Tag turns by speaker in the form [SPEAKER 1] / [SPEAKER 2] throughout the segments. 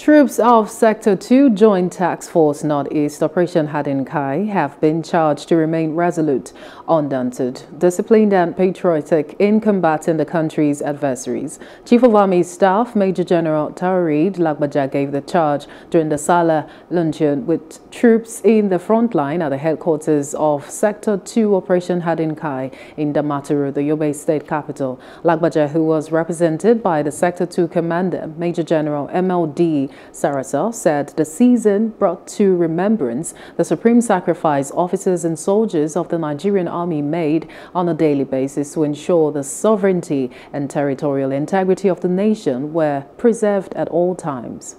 [SPEAKER 1] Troops of Sector 2 Joint Task Force Northeast Operation Hadin Kai have been charged to remain resolute, undaunted, disciplined and patriotic in combating the country's adversaries. Chief of Army Staff Major General Taoreed Lagbaja gave the charge during the Sallah luncheon with troops in the front line at the headquarters of Sector 2 Operation Hadin Kai in Damaturu, the Yobe state capital. Lagbaja, who was represented by the Sector 2 commander, Major General MLD Saraso said the season brought to remembrance the supreme sacrifice officers and soldiers of the Nigerian army made on a daily basis to ensure the sovereignty and territorial integrity of the nation were preserved at all times.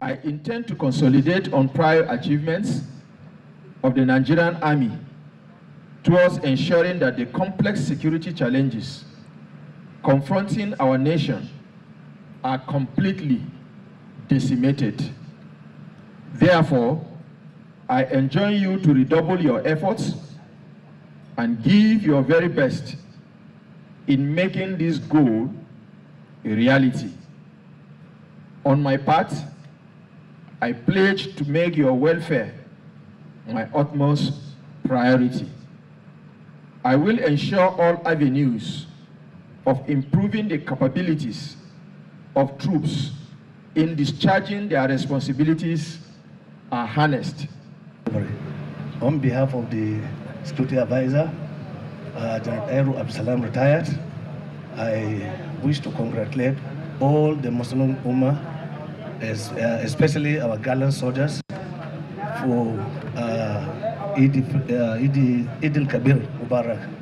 [SPEAKER 2] I intend to consolidate on prior achievements of the Nigerian army towards ensuring that the complex security challenges confronting our nation are completely decimated. Therefore, I enjoin you to redouble your efforts and give your very best in making this goal a reality. On my part, I pledge to make your welfare my utmost priority. I will ensure all avenues of improving the capabilities of troops in discharging their responsibilities are harnessed.
[SPEAKER 3] On behalf of the security advisor, uh, General Eru Absalam retired, I wish to congratulate all the Muslim Ummah, as, uh, especially our gallant soldiers, for uh, Eid, uh, Eid, Eid al-Kabir Mubarak.